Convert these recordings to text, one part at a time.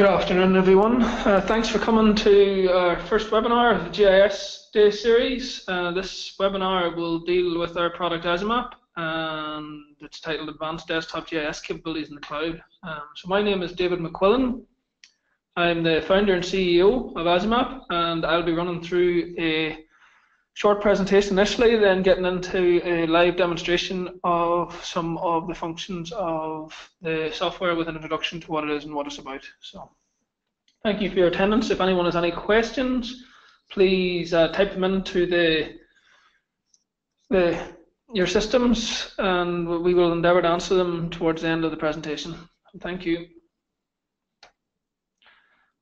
Good afternoon, everyone. Uh, thanks for coming to our first webinar of the GIS Day series. Uh, this webinar will deal with our product Azimap, and it's titled Advanced Desktop GIS Capabilities in the Cloud. Um, so my name is David McQuillan. I'm the founder and CEO of Azimap, and I'll be running through a short presentation initially, then getting into a live demonstration of some of the functions of the software with an introduction to what it is and what it's about. So, thank you for your attendance. If anyone has any questions, please uh, type them into the the your systems, and we will endeavour to answer them towards the end of the presentation. Thank you.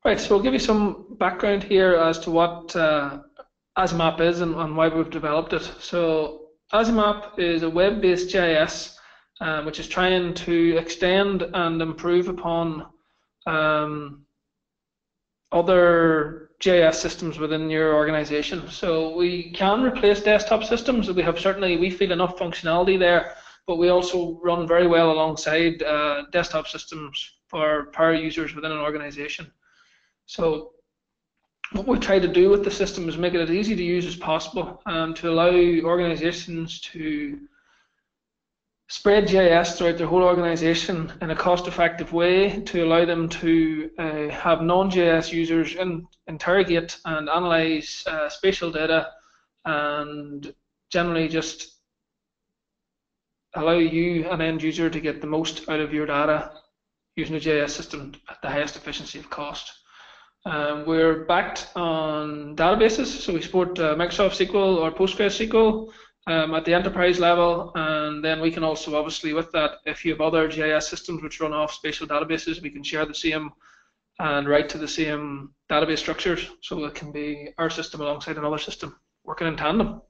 Right, so we'll give you some background here as to what uh, Azimap is and, and, why we've developed it. So Azimap is a web-based GIS um, which is trying to extend and improve upon um, other GIS systems within your organization. So we can replace desktop systems. We have certainly, we feel enough functionality there, but we also run very well alongside uh, desktop systems for power users within an organization. So what we try to do with the system is make it as easy to use as possible and to allow organizations to spread GIS throughout their whole organization in a cost-effective way to allow them to uh, have non-GIS users in, interrogate and analyze uh, spatial data and generally just allow you, an end user, to get the most out of your data using a GIS system at the highest efficiency of cost. Um, we're backed on databases, so we support uh, Microsoft SQL or PostgreSQL um, at the enterprise level, and then we can also, obviously, with that, if you have other GIS systems which run off spatial databases, we can share the same and write to the same database structures, so it can be our system alongside another system working in tandem.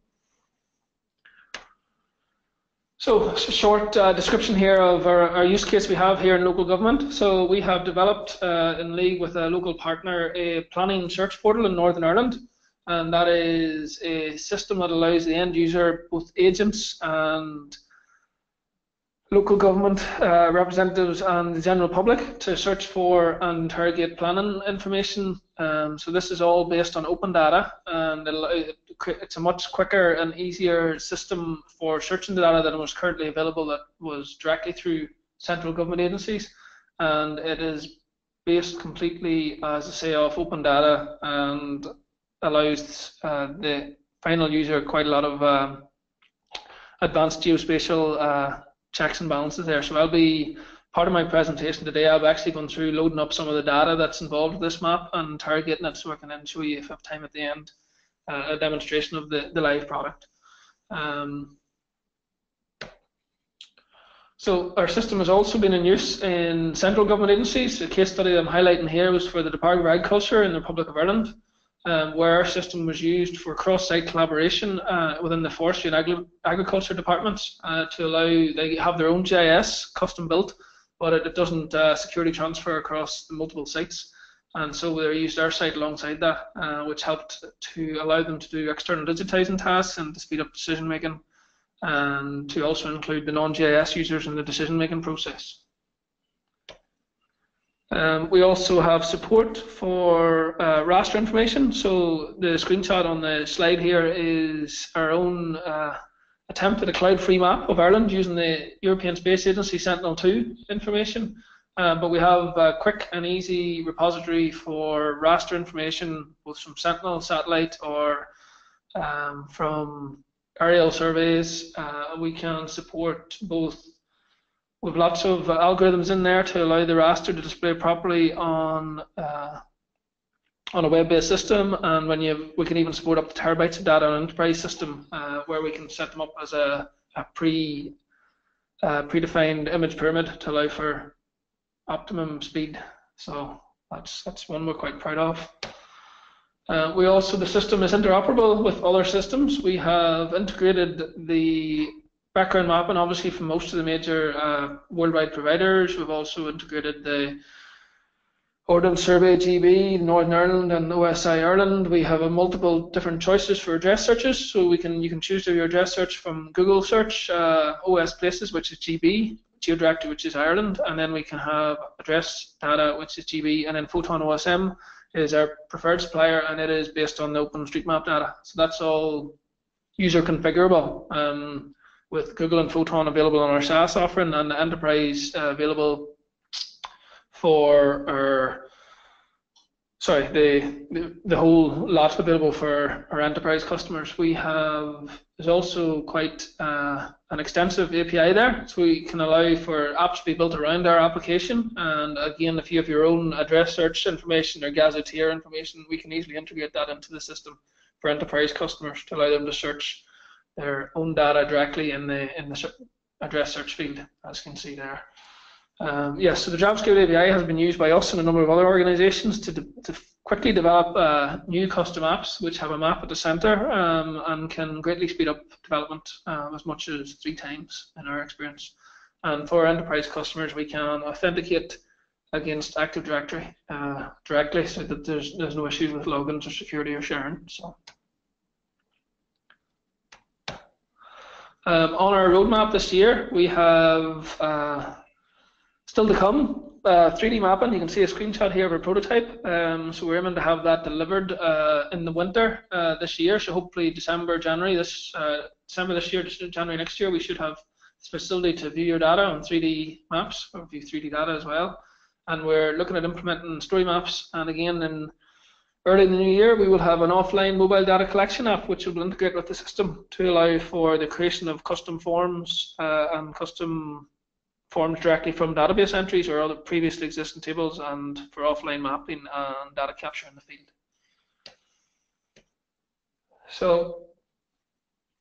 So, a short uh, description here of our, our, use case we have here in local government. So, we have developed uh, in league with a local partner a planning search portal in Northern Ireland, and that is a system that allows the end user, both agents and local government uh, representatives and the general public, to search for and interrogate planning information. Um, so, this is all based on open data, and it's a much quicker and easier system for searching the data than was currently available that was directly through central government agencies. And it is based completely, as I say, off open data and allows uh, the final user quite a lot of uh, advanced geospatial uh, checks and balances there. So I'll be part of my presentation today. I've actually gone through loading up some of the data that's involved with this map and interrogating it so I can then show you if I have time at the end uh, a demonstration of the, the live product. Um, so our system has also been in use in central government agencies. The case study I'm highlighting here was for the Department of Agriculture in the Republic of Ireland, um, where our system was used for cross-site collaboration uh, within the forestry and agri agriculture departments uh, to allow they have their own GIS custom built, but it, it doesn't uh, security transfer across the multiple sites and so they used our site alongside that, uh, which helped to allow them to do external digitizing tasks and to speed up decision making, and to also include the non-GIS users in the decision making process. Um, we also have support for uh, raster information. So the screenshot on the slide here is our own uh, attempt at a cloud-free map of Ireland using the European Space Agency Sentinel-2 information. Um, but we have a quick and easy repository for raster information, both from Sentinel satellite or um, from aerial surveys. Uh, we can support both with lots of algorithms in there to allow the raster to display properly on uh, on a web-based system, and when you we can even support up to terabytes of data on an enterprise system, uh, where we can set them up as a, a pre uh, predefined image pyramid to allow for optimum speed. So that's that's one we're quite proud of. Uh, we also the system is interoperable with other systems. We have integrated the background mapping obviously from most of the major uh, worldwide providers. We've also integrated the Ordnance Survey GB, Northern Ireland and OSI Ireland. We have a multiple different choices for address searches. So we can you can choose your address search from Google search, uh, OS Places, which is GB, GeoDirectory, which is Ireland, and then we can have address data, which is GB, and then Photon OSM is our preferred supplier, and it is based on the OpenStreetMap data. So that's all user configurable. Um, with Google and Photon available on our SaaS offering and enterprise uh, available for our sorry, the, the, the whole lot available for our enterprise customers. We have there's also quite uh, an extensive API there, so we can allow for apps to be built around our application. And again, if you have your own address search information or gazetteer information, we can easily integrate that into the system for enterprise customers to allow them to search their own data directly in the in the address search field, as you can see there. Um, yes, so the JavaScript API has been used by us and a number of other organizations to, de to quickly develop uh, new custom apps which have a map at the center um, and can greatly speed up development um, as much as three times in our experience. And for enterprise customers, we can authenticate against Active Directory uh, directly so that there's, there's no issues with logins or security or sharing. So. Um, on our roadmap this year, we have uh, Still to come, uh, 3D mapping. You can see a screenshot here of a prototype. Um, so we're aiming to have that delivered uh, in the winter uh, this year. So hopefully December, January this uh, December this year, January next year, we should have this facility to view your data on 3D maps or view 3D data as well. And we're looking at implementing story maps. And again, in early in the new year, we will have an offline mobile data collection app, which will integrate with the system to allow for the creation of custom forms uh, and custom forms directly from database entries or other previously existing tables and for offline mapping and data capture in the field. So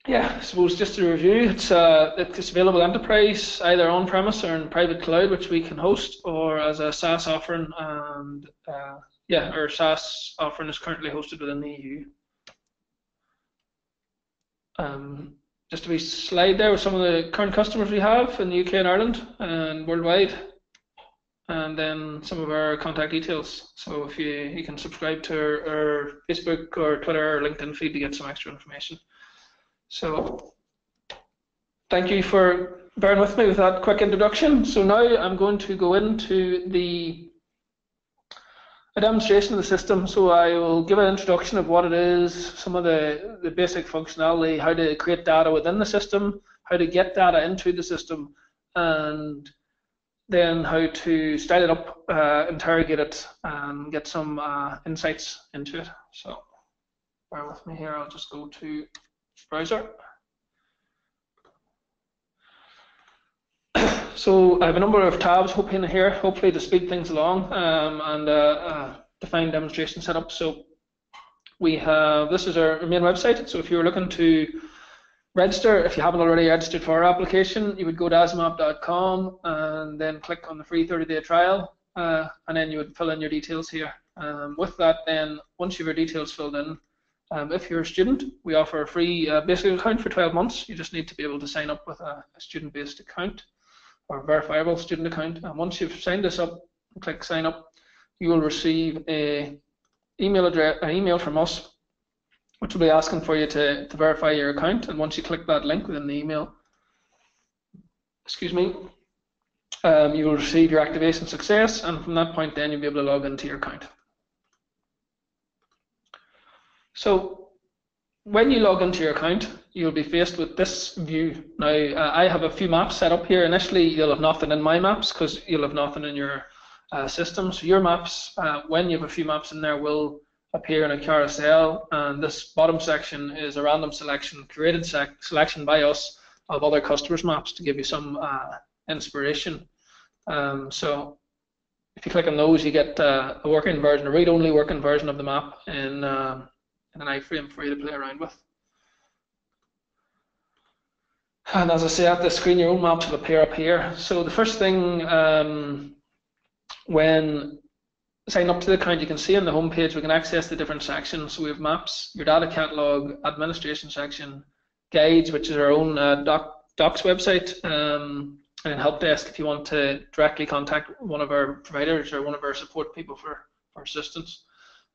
yeah, I suppose just to review, it's uh, it's available enterprise either on premise or in private cloud, which we can host, or as a SaaS offering. And uh, yeah, our SaaS offering is currently hosted within the EU. Um, just a wee slide there with some of the current customers we have in the UK and Ireland and worldwide, and then some of our contact details. So if you you can subscribe to our, our Facebook or Twitter or LinkedIn feed to get some extra information. So thank you for bearing with me with that quick introduction. So now I'm going to go into the a demonstration of the system. So I will give an introduction of what it is, some of the, the basic functionality, how to create data within the system, how to get data into the system, and then how to style it up, uh, interrogate it, and get some uh, insights into it. So bear with me here, I'll just go to browser. So I have a number of tabs open here, hopefully to speed things along um, and uh, uh, define demonstration setup. So we have, this is our main website. So if you're looking to register, if you haven't already registered for our application, you would go to azimap.com and then click on the free 30-day trial, uh, and then you would fill in your details here. Um, with that, then once you have your details filled in, um, if you're a student, we offer a free uh, basic account for 12 months. You just need to be able to sign up with a, a student-based account or verifiable student account. And once you've signed this up, click sign up, you will receive a email address, an email from us, which will be asking for you to, to verify your account. And once you click that link within the email, excuse me, um, you will receive your activation success, and from that point, then you'll be able to log into your account. So when you log into your account, you'll be faced with this view. Now, uh, I have a few maps set up here. Initially, you'll have nothing in my maps because you'll have nothing in your uh, system. So your maps, uh, when you have a few maps in there, will appear in a carousel. And this bottom section is a random selection, curated sec selection by us of other customers' maps to give you some uh, inspiration. Um, so if you click on those, you get uh, a working version, a read-only working version of the map in um, and an iframe for you to play around with. And as I say, at the screen, your own maps will appear up here. So the first thing um, when sign up to the account, you can see on the home page we can access the different sections. So we have maps, your data catalog, administration section, guides, which is our own uh, doc, docs website, um, and help desk if you want to directly contact one of our providers or one of our support people for, for assistance.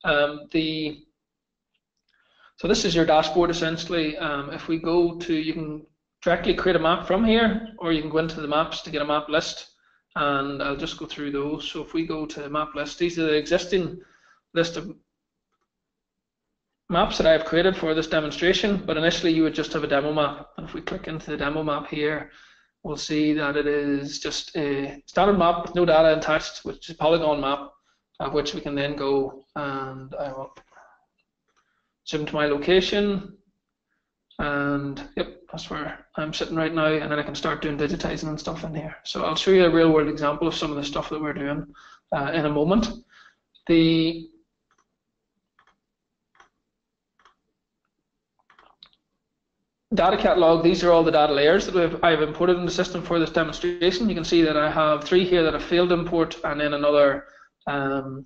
Um, the so this is your dashboard essentially. Um, if we go to, you can directly create a map from here, or you can go into the maps to get a map list, and I'll just go through those. So if we go to map list, these are the existing list of maps that I've created for this demonstration, but initially you would just have a demo map. And if we click into the demo map here, we'll see that it is just a standard map with no data attached, which is a polygon map, of which we can then go and I will zoom to my location, and yep, that's where I'm sitting right now, and then I can start doing digitizing and stuff in here. So I'll show you a real world example of some of the stuff that we're doing uh, in a moment. The data catalog, these are all the data layers that I've imported in the system for this demonstration. You can see that I have three here that have failed import and then another um,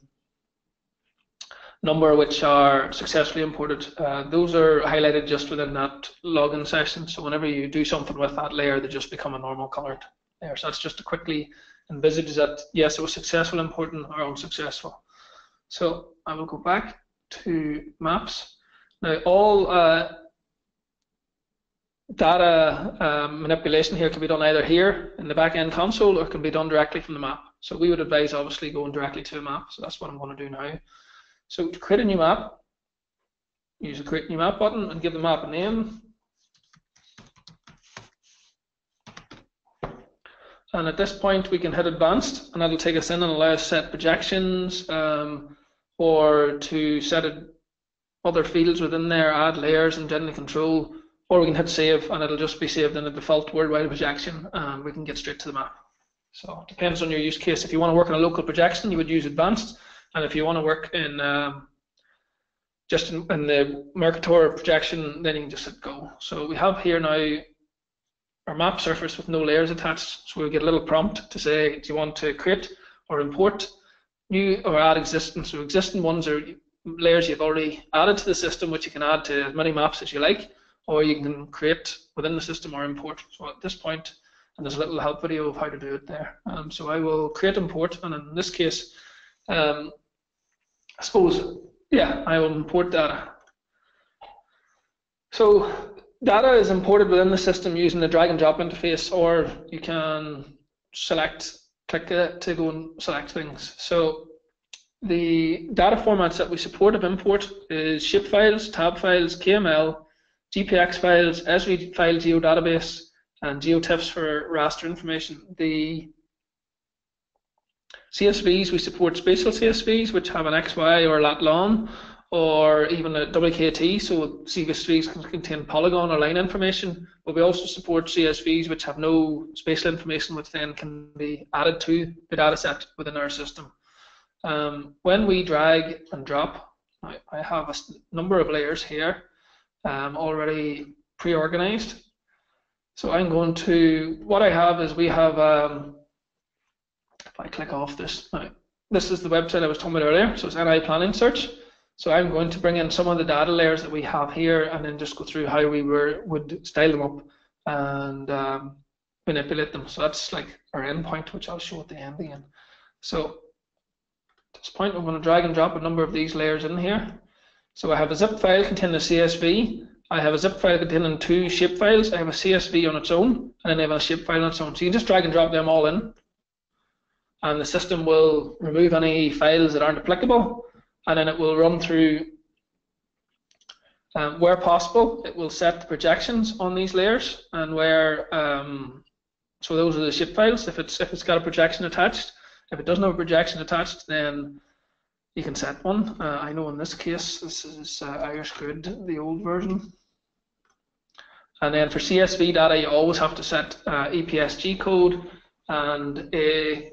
number which are successfully imported. Uh, those are highlighted just within that login session. So whenever you do something with that layer, they just become a normal colored layer. So that's just to quickly envisage that, yes, it was successful importing or unsuccessful. So I will go back to maps. Now all uh, data um, manipulation here can be done either here in the back-end console or can be done directly from the map. So we would advise obviously going directly to a map. So that's what I'm going to do now. So to create a new map, use the create new map button and give the map a name. And at this point we can hit advanced and that'll take us in and allow us set projections um, or to set other fields within there, add layers and generally control or we can hit save and it'll just be saved in the default worldwide projection and we can get straight to the map. So it depends on your use case. If you want to work in a local projection, you would use advanced. And if you want to work in um, just in, in, the Mercator projection, then you can just hit go. So we have here now our map surface with no layers attached. So we'll get a little prompt to say, do you want to create or import new or add existing? So existing ones are layers you've already added to the system, which you can add to as many maps as you like or you can create within the system or import. So at this point, and there's a little help video of how to do it there. Um, so I will create import, and in this case, um, I suppose, yeah, I will import data. So data is imported within the system using the drag and drop interface, or you can select, click it to go and select things. So the data formats that we support of import is shapefiles, tab files, KML, GPX files, Esri file geodatabase, and geotiffs for raster information. The CSVs, we support spatial CSVs, which have an XY or lat long, or even a WKT, so CSVs can contain polygon or line information, but we also support CSVs which have no spatial information, which then can be added to the dataset within our system. Um, when we drag and drop, I, I have a number of layers here um, already pre-organized. So I'm going to, what I have is we have, um, if I click off this, this is the website I was talking about earlier, so it's NI Planning Search. So I'm going to bring in some of the data layers that we have here and then just go through how we were, would style them up and um, manipulate them. So that's like our endpoint, which I'll show at the end again. So at this point, I'm going to drag and drop a number of these layers in here. So I have a zip file containing a CSV. I have a zip file containing two shape files. I have a CSV on its own, and then I have a shape file on its own. So you just drag and drop them all in, and the system will remove any files that aren't applicable, and then it will run through. Um, where possible, it will set the projections on these layers, and where um, so those are the shape files. If it's if it's got a projection attached, if it doesn't have a projection attached, then you can set one. Uh, I know in this case, this is uh, Irish Grid, the old version. And then for CSV data, you always have to set uh, EPSG code and a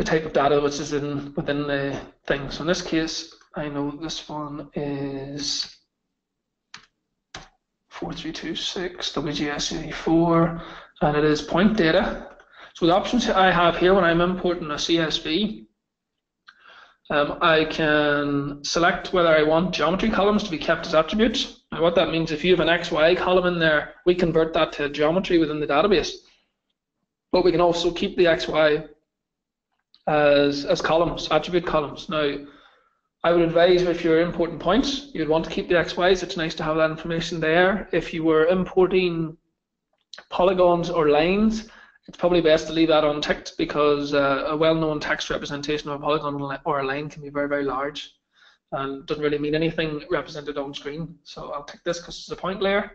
the type of data which is in within the thing. So in this case, I know this one is 4326 WGS84 and it is point data so the options I have here when I'm importing a CSV, um, I can select whether I want geometry columns to be kept as attributes. Now what that means, if you have an XY column in there, we convert that to geometry within the database. But we can also keep the XY as, as columns, attribute columns. Now, I would advise if you're importing points, you'd want to keep the XYs. It's nice to have that information there. If you were importing polygons or lines, it's probably best to leave that unticked because uh, a well-known text representation of a polygon or a line can be very, very large and doesn't really mean anything represented on screen. So I'll tick this because it's a point layer.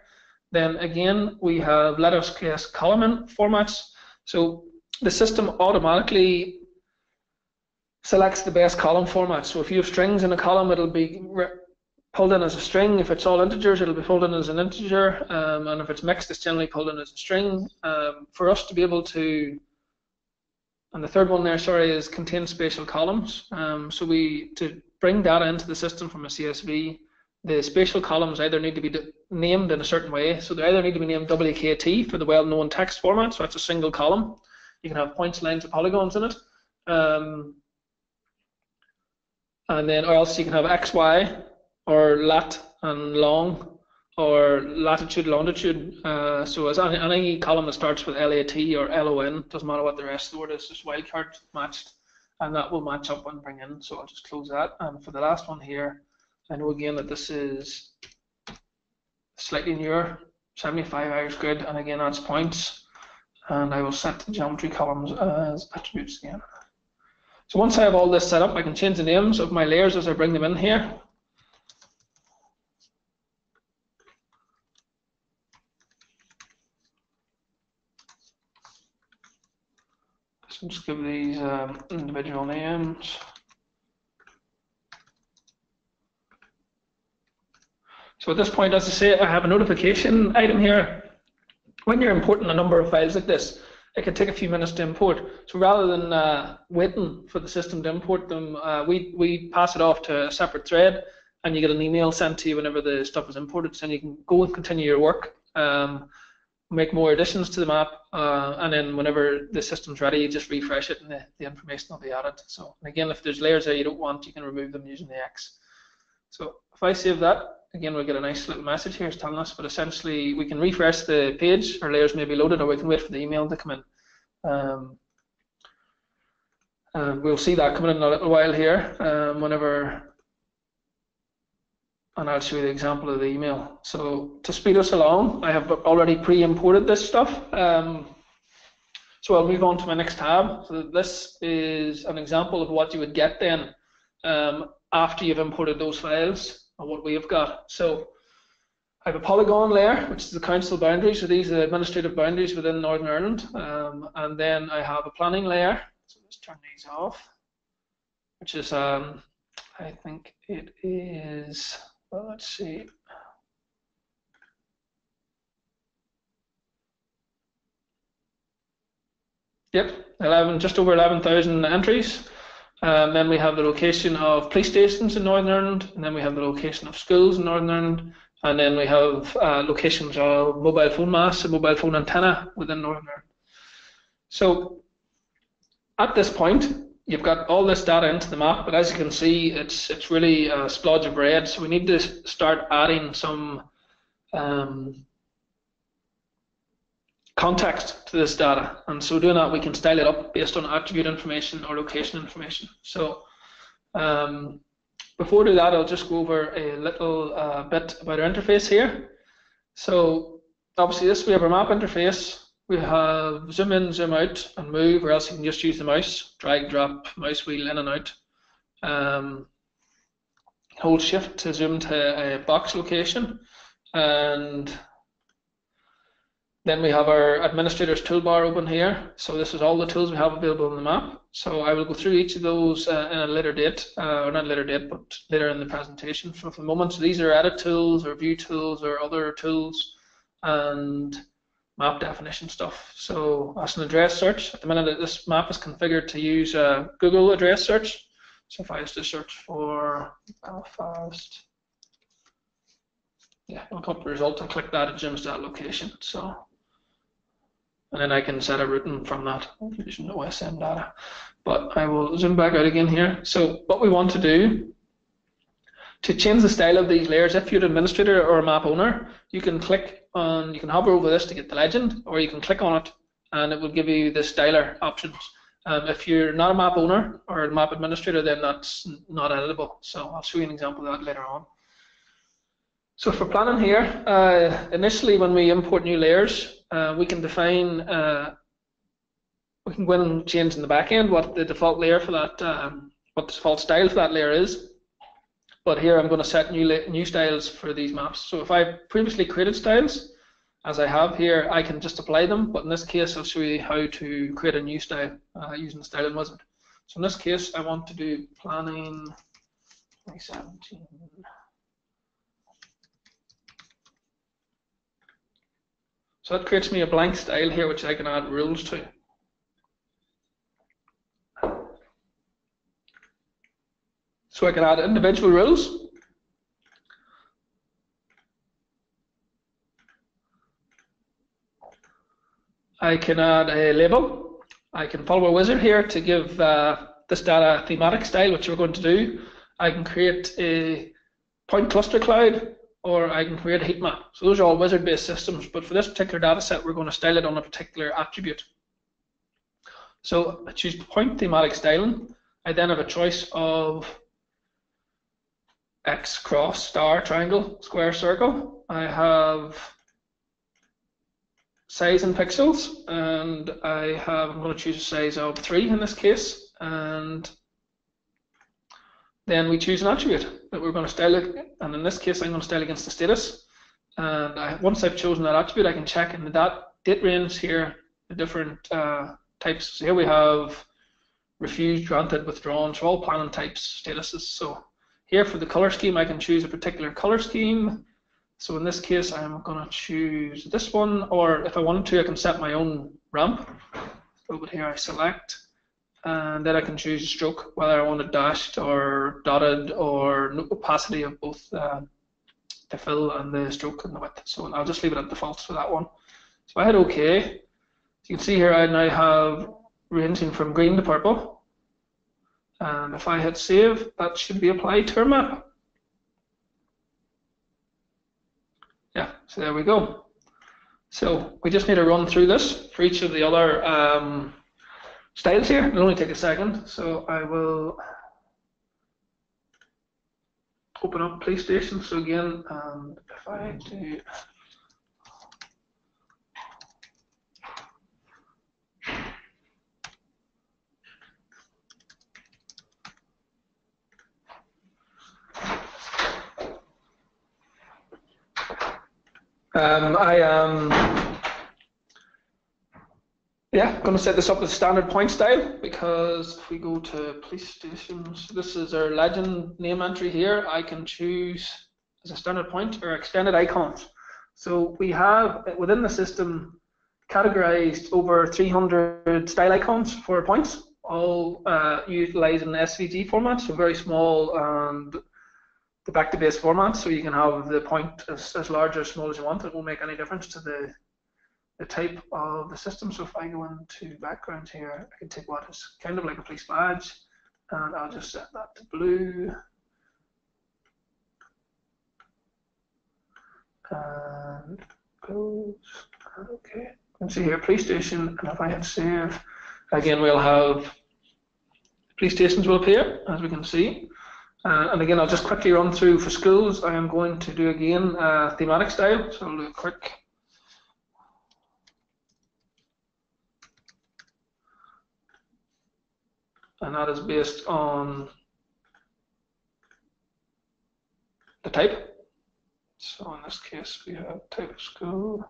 Then again, we have lettercase column formats. So the system automatically selects the best column format. So if you have strings in a column, it'll be pulled in as a string. If it's all integers, it'll be pulled in as an integer. Um, and if it's mixed, it's generally pulled in as a string. Um, for us to be able to, and the third one there, sorry, is contain spatial columns. Um, so we, to bring data into the system from a CSV, the spatial columns either need to be named in a certain way. So they either need to be named WKT for the well-known text format, so that's a single column. You can have points, lines, or polygons in it. Um, and then or else you can have xy or lat and long or latitude longitude uh, so as any, any, column that starts with lat or lon doesn't matter what the rest of the word is just wildcard matched and that will match up and bring in. So I'll just close that. And for the last one here I know again that this is slightly newer 75 Irish grid and again that's points. And I will set the geometry columns as attributes again so once I have all this set up, I can change the names of my layers as I bring them in here. So just give these um, individual names. So at this point, as I say, I have a notification item here. When you're importing a number of files like this, it can take a few minutes to import. So rather than uh, waiting for the system to import them, uh, we, we pass it off to a separate thread and you get an email sent to you whenever the stuff is imported. So you can go and continue your work, um, make more additions to the map, uh, and then whenever the system's ready, you just refresh it and the, the information will be added. So again, if there's layers there you don't want, you can remove them using the X. So if I save that, again, we get a nice little message here telling us, but essentially we can refresh the page, our layers may be loaded, or we can wait for the email to come in. Um, and we'll see that coming in a little while here, um, whenever, and I'll show you the example of the email. So to speed us along, I have already pre-imported this stuff. Um, so I'll move on to my next tab. So this is an example of what you would get then um, after you've imported those files and what we have got. So I have a polygon layer, which is the council boundaries. So these are the administrative boundaries within Northern Ireland. Um, and then I have a planning layer. So let's turn these off, which is, um, I think it is, well, let's see. Yep, 11, just over 11,000 entries. Um, then we have the location of police stations in Northern Ireland, and then we have the location of schools in Northern Ireland, and then we have uh, locations of mobile phone masts and mobile phone antenna within Northern Ireland. So at this point, you've got all this data into the map, but as you can see, it's it's really a splodge of red. So we need to start adding some um, context to this data. And so doing that, we can style it up based on attribute information or location information. So um, before I do that, I'll just go over a little uh, bit about our interface here. So obviously this, we have our map interface. We have zoom in, zoom out, and move, or else you can just use the mouse, drag, drop, mouse wheel in and out. Um, hold shift to zoom to a box location, and then we have our administrator's toolbar open here. So this is all the tools we have available on the map. So I will go through each of those uh, in a later date, uh, or not later date, but later in the presentation. So for the moment, so these are edit tools or view tools or other tools and map definition stuff. So as an address search, at the minute this map is configured to use uh, Google address search. So if I was to search for Belfast, yeah, I'll come up the result and click that, it zooms that location. So and then I can set a routing from that using OSM data. But I will zoom back out again here. So what we want to do to change the style of these layers, if you're an administrator or a map owner, you can click on, you can hover over this to get the legend, or you can click on it and it will give you the styler options. Um, if you're not a map owner or a map administrator, then that's not editable. So I'll show you an example of that later on. So for planning here, uh, initially when we import new layers, uh, we can define, uh, we can go in and change in the back end what the default layer for that, um, what the default style for that layer is. But here I'm going to set new new styles for these maps. So if I've previously created styles, as I have here, I can just apply them. But in this case, I'll show you how to create a new style uh, using the styling wizard. So in this case, I want to do planning 2017. So that creates me a blank style here, which I can add rules to. So I can add individual rules. I can add a label. I can follow a wizard here to give uh, this data a thematic style, which we're going to do. I can create a point cluster cloud, or I can create a heat map. So those are all wizard-based systems, but for this particular data set, we're going to style it on a particular attribute. So I choose point thematic styling. I then have a choice of X, cross, star, triangle, square, circle. I have size in pixels, and I have, I'm going to choose a size of 3 in this case, and then we choose an attribute that we're going to style it, and in this case I'm going to style against the status. And I, once I've chosen that attribute, I can check in that date range here the different uh, types. So here we have refused, granted, withdrawn, so all planning types, statuses. So here for the color scheme, I can choose a particular color scheme. So in this case, I'm going to choose this one, or if I wanted to, I can set my own ramp. Over here, I select, and then I can choose a stroke, whether I want it dashed or dotted or no opacity of both uh, the fill and the stroke and the width. So I'll just leave it at default for that one. So I hit OK. You can see here I now have ranging from green to purple. And if I hit save, that should be applied to our map. Yeah, so there we go. So we just need to run through this for each of the other um, styles here. It'll only take a second. So I will open up police station. So again, um, if I do Um, I am, yeah, I'm going to set this up with standard point style because if we go to police stations, this is our legend name entry here. I can choose as a standard point or extended icons. So we have within the system categorized over 300 style icons for points, all uh, utilizing SVG format, so very small and the vector-based format, so you can have the point as, as large or as small as you want. It won't make any difference to the the type of the system. So if I go into background here, I can take what is kind of like a police badge, and I'll just set that to blue. And close. Okay. Can see here police station, and if I hit save, again we'll have police stations will appear, as we can see. Uh, and again, I'll just quickly run through for schools. I am going to do again uh, thematic style, so I'll do a quick. And that is based on the type. So in this case, we have type school,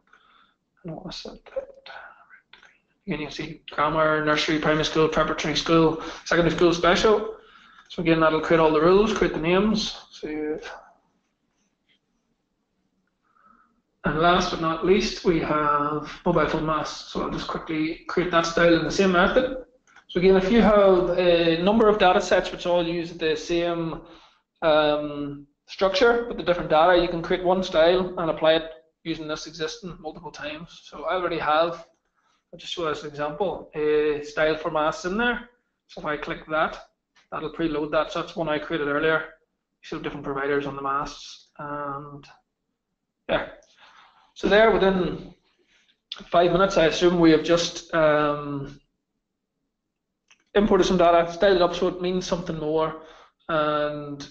and I want to set that. Again, you can see grammar, nursery, primary school, preparatory school, secondary school, special. So again, that'll create all the rules, create the names. Save. And last but not least, we have mobile phone mass. So I'll just quickly create that style in the same method. So again, if you have a number of data sets which all use the same um, structure but the different data, you can create one style and apply it using this existing multiple times. So I already have, I'll just show as an example, a style for mass in there. So if I click that, that'll preload that. So that's one I created earlier. Show different providers on the masts, and yeah. So there, within five minutes, I assume we have just um, imported some data, styled it up so it means something more, and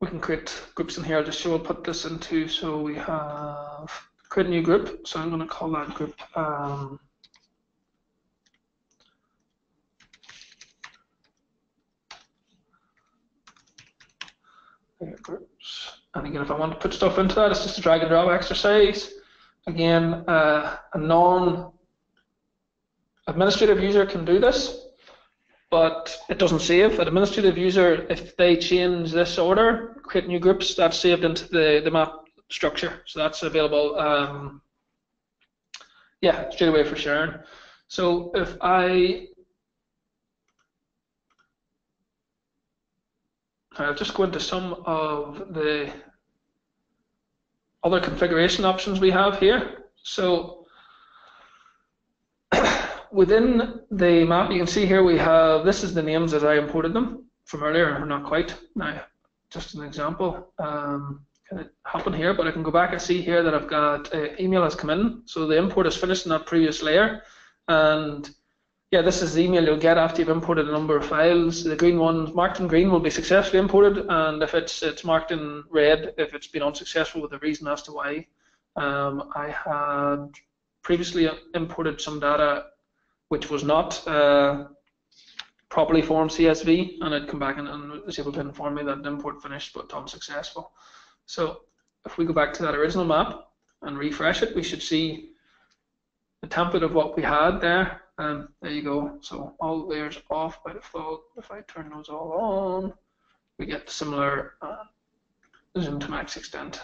we can create groups in here. I'll just show, I'll put this into, so we have create a new group. So I'm going to call that group um, groups. And again, if I want to put stuff into that, it's just a drag and drop exercise. Again, uh, a non-administrative user can do this, but it doesn't save. An administrative user, if they change this order, create new groups, that's saved into the, the map structure. So that's available, um, yeah, straight away for sharing. So if I I'll just go into some of the other configuration options we have here. So within the map, you can see here we have, this is the names as I imported them from earlier, not quite. Now, just an example, um, can it happen here, but I can go back and see here that I've got uh, email has come in. So the import is finished in that previous layer. And yeah, this is the email you'll get after you've imported a number of files. The green ones marked in green will be successfully imported, and if it's it's marked in red if it's been unsuccessful with a reason as to why. Um, I had previously imported some data which was not uh, properly formed CSV, and it come back and, and was able to inform me that import finished but unsuccessful. So if we go back to that original map and refresh it, we should see the template of what we had there and there you go. So all layers off by default. If I turn those all on, we get similar uh, zoom to max extent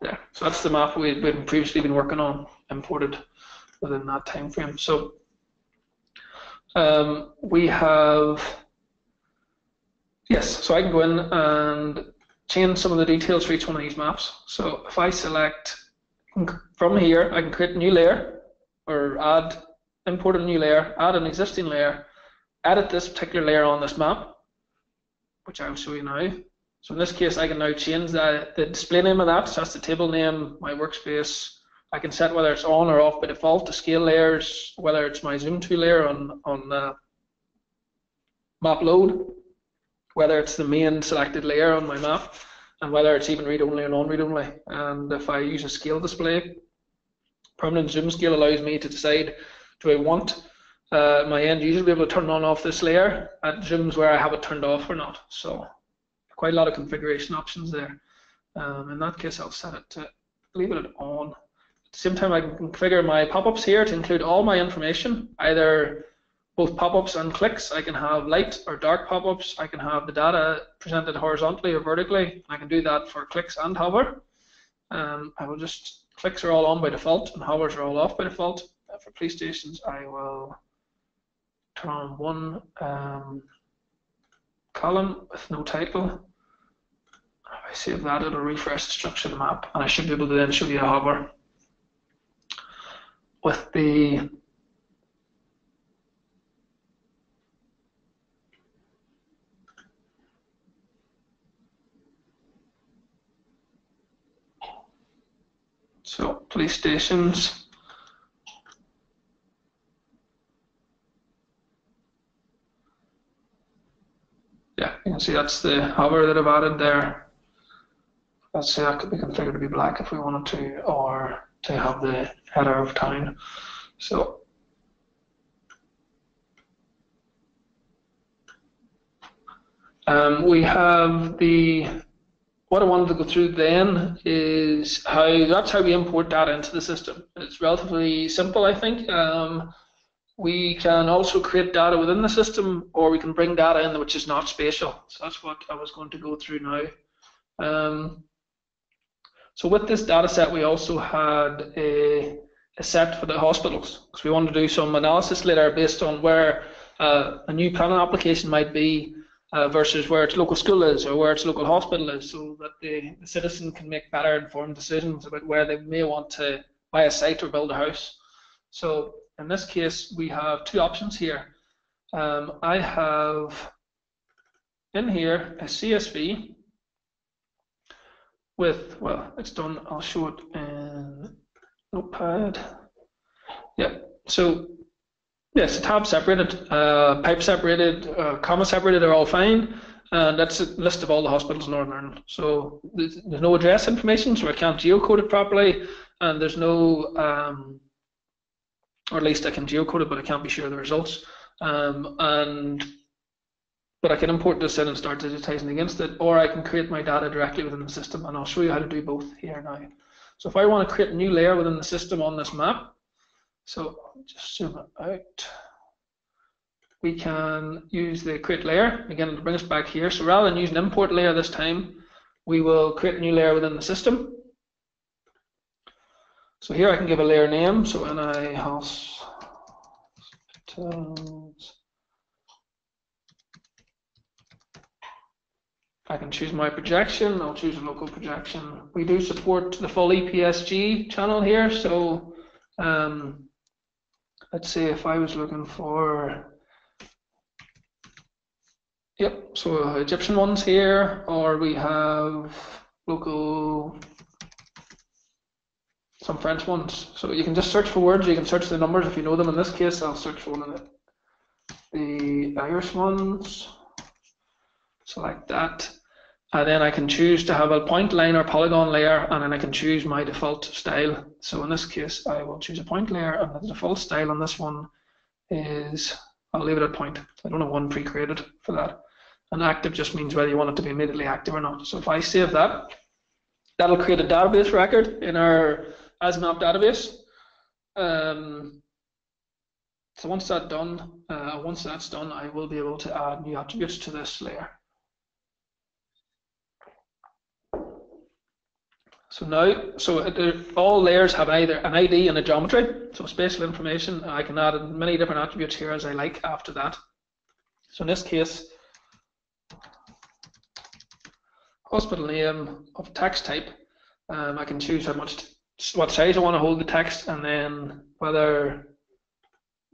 there. So that's the map we've previously been working on, imported within that time frame. So um, we have, yes, so I can go in and change some of the details for each one of these maps. So if I select from here, I can create a new layer or add import a new layer, add an existing layer, edit this particular layer on this map, which I'll show you now. So in this case, I can now change the, the display name of that. So that's the table name, my workspace. I can set whether it's on or off by default, the scale layers, whether it's my zoom to layer on, on uh, map load, whether it's the main selected layer on my map, and whether it's even read-only or non-read-only. And if I use a scale display, permanent zoom scale allows me to decide do I want uh, my end user to be able to turn on off this layer at zooms where I have it turned off or not. So quite a lot of configuration options there. Um, in that case, I'll set it to leave it at on. Same time, I can configure my pop-ups here to include all my information, either both pop-ups and clicks. I can have light or dark pop-ups. I can have the data presented horizontally or vertically. I can do that for clicks and hover. Um, I will just, clicks are all on by default and hovers are all off by default for police stations, I will turn on one um, column with no title. If I save that, it'll refresh the structure of the map, and I should be able to then show you a hover with the so police stations yeah, you can see that's the hover that I've added there. Let's say that could be configured to be black if we wanted to, or to have the header of town. So um, we have the what I wanted to go through then is how that's how we import data into the system. It's relatively simple, I think. Um, we can also create data within the system, or we can bring data in which is not spatial. So that's what I was going to go through now. Um, so with this data set, we also had a, a set for the hospitals, because we wanted to do some analysis later based on where uh, a new planning application might be uh, versus where its local school is or where its local hospital is, so that the, the citizen can make better informed decisions about where they may want to buy a site or build a house. So in this case, we have two options here. Um, I have in here a CSV with, well, it's done, I'll show it in Notepad. Yeah, so Yes, tab separated, uh, pipe separated, uh, comma separated are all fine. And that's a list of all the hospitals in Northern Ireland. So there's, there's no address information, so I can't geocode it properly. And there's no, um, or at least I can geocode it, but I can't be sure of the results. Um, and but I can import this in and start digitizing against it, or I can create my data directly within the system, and I'll show you how to do both here now. So if I want to create a new layer within the system on this map, so just zoom it out, we can use the create layer, again to bring us back here. So rather than use an import layer this time, we will create a new layer within the system. So here I can give a layer name, so NI hospitals I can choose my projection, I'll choose a local projection. We do support the full EPSG channel here, so um, let's say if I was looking for, yep, so Egyptian ones here, or we have local, some French ones. So you can just search for words, you can search the numbers if you know them. In this case, I'll search for one of the, the Irish ones select that. And then I can choose to have a point line or polygon layer, and then I can choose my default style. So in this case, I will choose a point layer, and the default style on this one is, I'll leave it at point. I don't have one pre-created for that. And active just means whether you want it to be immediately active or not. So if I save that, that'll create a database record in our Azimap database. Um, so once that's done, uh, once that's done, I will be able to add new attributes to this layer. So now, so all layers have either an ID and a geometry, so spatial information. I can add many different attributes here as I like after that. So in this case, hospital name of text type, um, I can choose how much, what size I want to hold the text, and then whether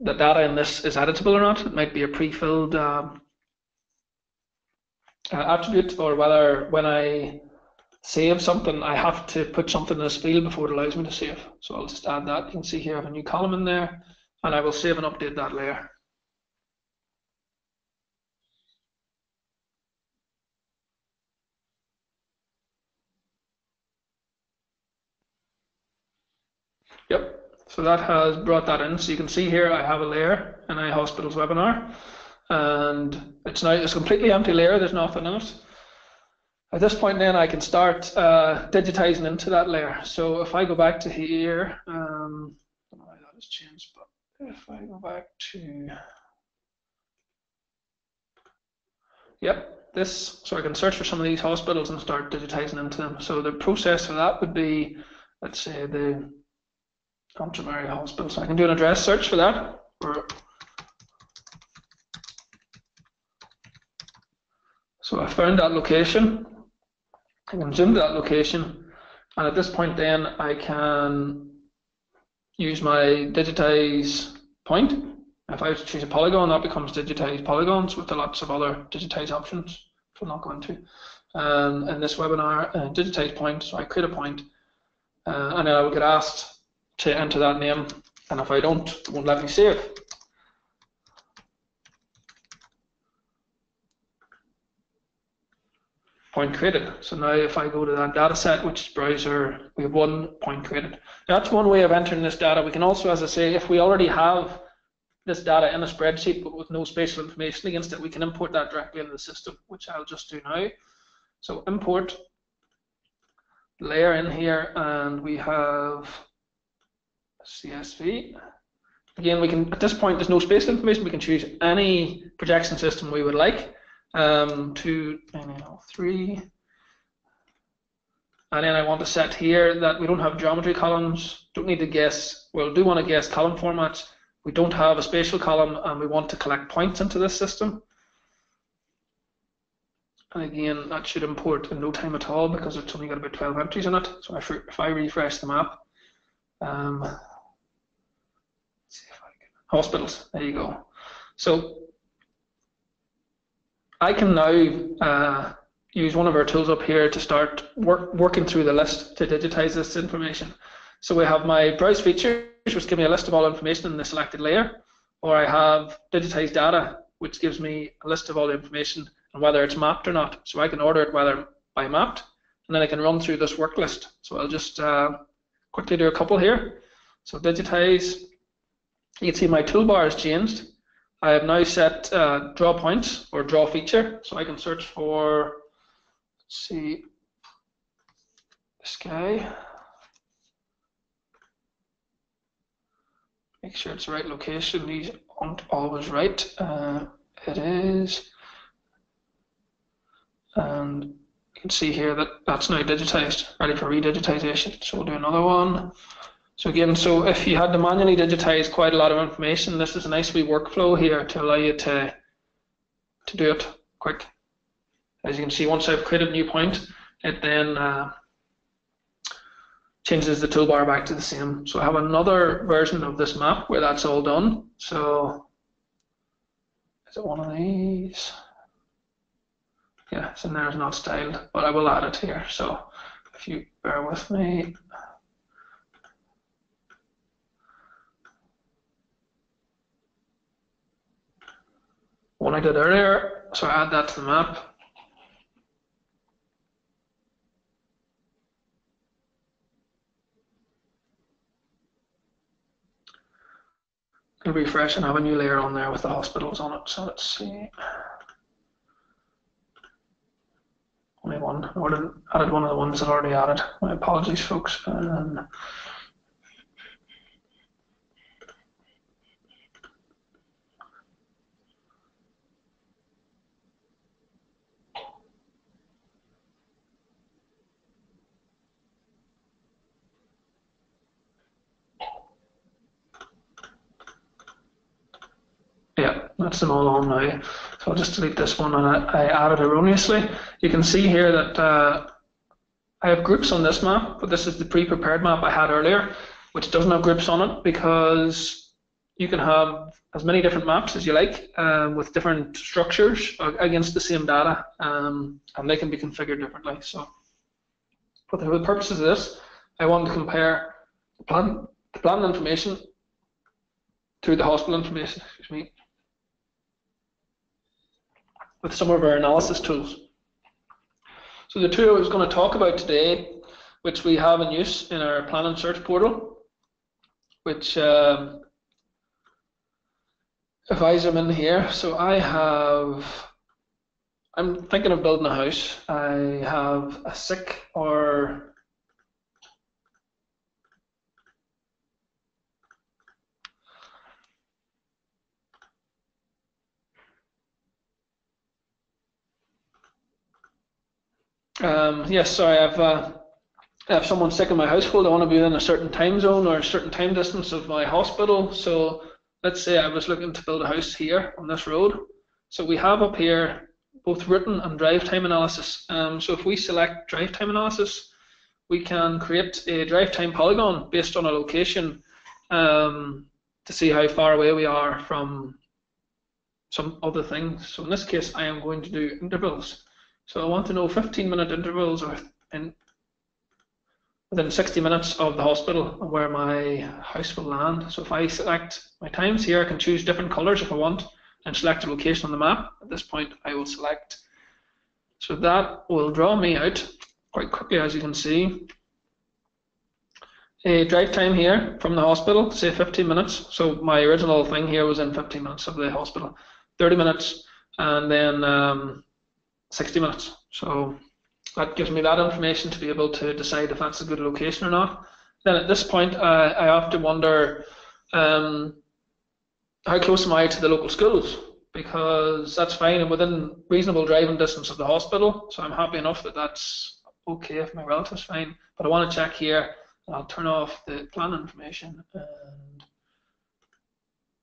the data in this is editable or not. It might be a pre-filled um, uh, attribute, or whether when I save something, I have to put something in this field before it allows me to save. So I'll just add that. You can see here I have a new column in there, and I will save and update that layer. Yep, so that has brought that in. So you can see here I have a layer in iHospitals webinar, and it's now it's completely empty layer. There's nothing in it. At this point then I can start uh, digitizing into that layer. So if I go back to here, um, I don't know why that has changed, but if I go back to, yep, this, so I can search for some of these hospitals and start digitizing into them. So the process for that would be, let's say the Area Hospital. So I can do an address search for that. So I found that location I can zoom to that location and at this point then I can use my digitize point. If I choose a polygon that becomes digitized polygons with lots of other digitize options which I'm not going to. Um, in this webinar, uh, digitize point, so I create a point uh, and then I will get asked to enter that name and if I don't, it won't let me save. Point created. So now if I go to that data set, which is browser, we have one point created. That's one way of entering this data. We can also, as I say, if we already have this data in a spreadsheet but with no spatial information against it, we can import that directly into the system, which I'll just do now. So import layer in here and we have CSV. Again, we can at this point there's no spatial information, we can choose any projection system we would like um, to three. And then I want to set here that we don't have geometry columns, don't need to guess, well, do want to guess column formats. We don't have a spatial column and we want to collect points into this system. And again, that should import in no time at all because it's only got about 12 entries in it. So if, if I refresh the map, um, hospitals, there you go. So I can now uh, use one of our tools up here to start work, working through the list to digitize this information. So we have my browse features, which give me a list of all information in the selected layer. or I have digitized data, which gives me a list of all the information and whether it's mapped or not. So I can order it whether by mapped, and then I can run through this work list. So I'll just uh, quickly do a couple here. So digitize, you can see my toolbar has changed. I have now set uh, draw points or draw feature, so I can search for, let's see, this guy. Make sure it's the right location. These aren't always right. Uh, it is. And you can see here that that's now digitized, ready for redigitization. So we'll do another one. So again, so if you had to manually digitize quite a lot of information, this is a nice wee workflow here to allow you to to do it quick. As you can see, once I've created a new point, it then uh, changes the toolbar back to the same. So I have another version of this map where that's all done. So is it one of these? Yeah, it's in there, it's not styled, but I will add it here. So if you bear with me. One I did earlier, so I add that to the map. Gonna refresh and have a new layer on there with the hospitals on it. So let's see. Only one. I added one of the ones that already added. My apologies, folks. Um, Yeah, that's them all on now. So I'll just delete this one and I, I added erroneously. You can see here that uh, I have groups on this map, but this is the pre-prepared map I had earlier, which doesn't have groups on it because you can have as many different maps as you like um, with different structures against the same data, um, and they can be configured differently. So, for the purposes of this, I want to compare the plan, the plan information to the hospital information. Excuse me with some of our analysis tools. So the tool I was going to talk about today, which we have in use in our plan and search portal, which um, if in here, so I have, I'm thinking of building a house. I have a sick or Um, yes, sorry, I've uh, I have someone sick in my household. I want to be within a certain time zone or a certain time distance of my hospital. So let's say I was looking to build a house here on this road. So we have up here both written and drive time analysis. Um, so if we select drive time analysis, we can create a drive time polygon based on a location um, to see how far away we are from some other things. So in this case, I am going to do intervals. So I want to know 15 minute intervals or in within 60 minutes of the hospital where my house will land. So if I select my times here, I can choose different colors if I want and select a location on the map. At this point, I will select. So that will draw me out quite quickly, as you can see. A drive time here from the hospital, say 15 minutes. So my original thing here was in 15 minutes of the hospital. 30 minutes, and then um, 60 minutes. So that gives me that information to be able to decide if that's a good location or not. Then at this point, uh, I have to wonder um, how close am I to the local schools? Because that's fine. I'm within reasonable driving distance of the hospital, so I'm happy enough that that's okay if my relative's fine. But I want to check here. I'll turn off the plan information and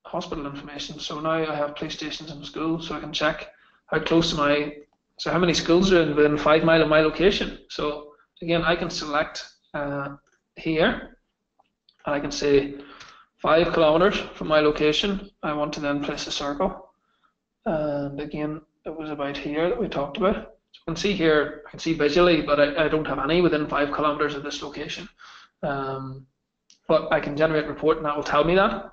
hospital information. So now I have police stations in school, so I can check how close am I so how many schools are within five mile of my location? So again, I can select uh, here, and I can say five kilometers from my location. I want to then place a circle, and again, it was about here that we talked about. So you can see here, I can see visually, but I, I don't have any within five kilometers of this location. Um, but I can generate a report, and that will tell me that.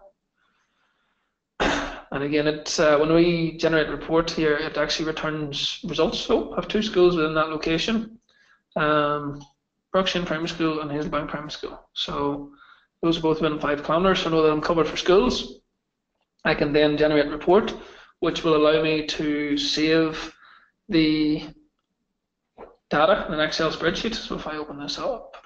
And again, it uh, when we generate a report here, it actually returns results. So I have two schools within that location, um, Primary School and Hazelbourne Primary School. So those are both within five kilometres, so I know that I'm covered for schools. I can then generate a report, which will allow me to save the data in an Excel spreadsheet. So if I open this up,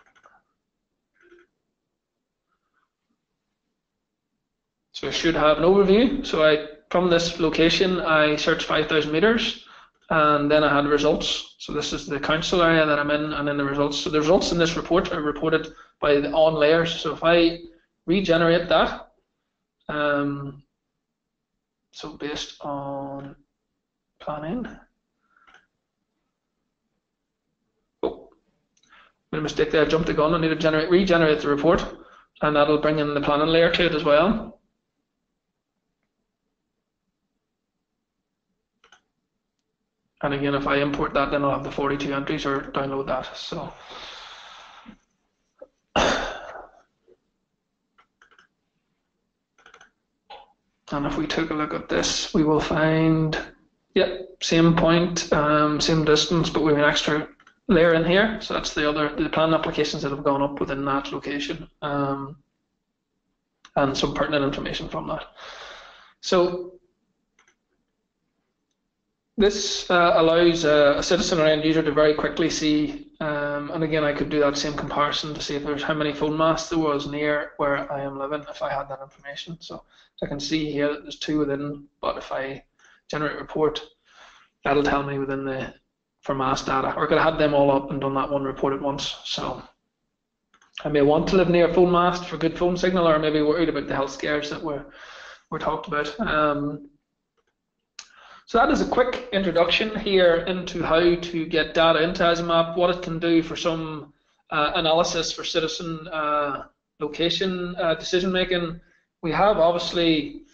So I should have an overview. So I from this location, I searched 5,000 meters and then I had results. So this is the council area that I'm in and then the results. So the results in this report are reported by the on layers. So if I regenerate that, um, so based on planning, oh, made a mistake there, I jumped the gun, I need to generate, regenerate the report and that'll bring in the planning layer to it as well. And again, if I import that, then I'll have the 42 entries or download that. So. And if we take a look at this, we will find, yeah, same point, um, same distance, but we have an extra layer in here. So that's the other, the plan applications that have gone up within that location. Um, and some pertinent information from that. So this uh, allows a, a, citizen or end user to very quickly see, um, and again, I could do that same comparison to see if there's how many phone masts there was near where I am living if I had that information. So I can see here that there's two within, but if I generate a report, that'll tell me within the for mass data, or I could have had them all up and done that one report at once. So I may want to live near a phone mast for good phone signal, or maybe worried about the health scares that were were talked about. Um, so that is a quick introduction here into how to get data into Azimap, what it can do for some uh, analysis for citizen uh, location uh, decision making. We have obviously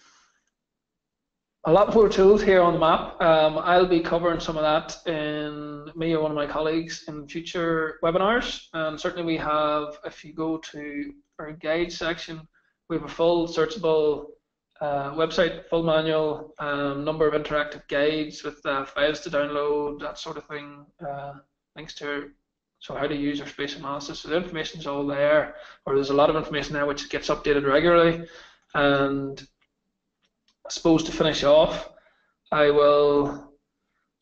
a lot more tools here on the map. Um, I'll be covering some of that in me or one of my colleagues in future webinars. And certainly we have, if you go to our guide section, we have a full searchable uh, website, full manual, um, number of interactive guides with uh, files to download, that sort of thing, uh, links to so how to use our space analysis. So the information is all there, or there's a lot of information there which gets updated regularly. And I suppose to finish off, I will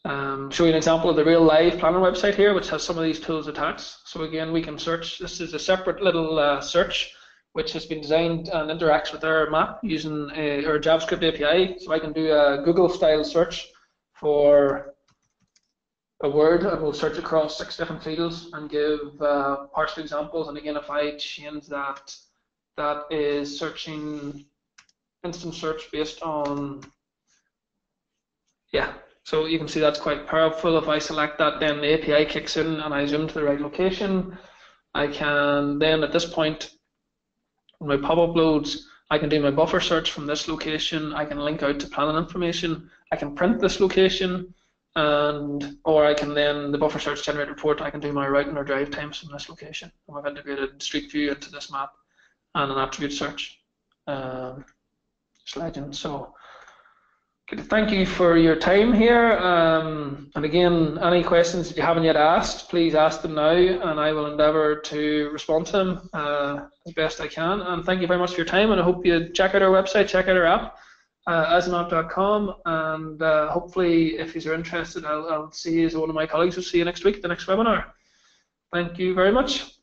um, show you an example of the real live planner website here, which has some of these tools attached. So again, we can search. This is a separate little uh, search which has been designed and interacts with our map using a, our JavaScript API. So I can do a Google style search for a word and we'll search across six different fields and give uh, partial examples. And again, if I change that, that is searching instant search based on, yeah. So you can see that's quite powerful. If I select that, then the API kicks in and I zoom to the right location. I can then at this point my pop-up loads, I can do my buffer search from this location, I can link out to planning information, I can print this location, and or I can then, the buffer search generate report, I can do my routing or drive times from this location. And I've integrated Street View into this map and an attribute search. Um, legend. So Thank you for your time here. Um, and again, any questions that you haven't yet asked, please ask them now, and I will endeavour to respond to them uh, as best I can. And thank you very much for your time, and I hope you check out our website, check out our app, uh, and uh, hopefully, if you're interested, I'll, I'll see you as one of my colleagues. will see you next week, at the next webinar. Thank you very much.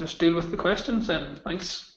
Just deal with the questions then. Thanks.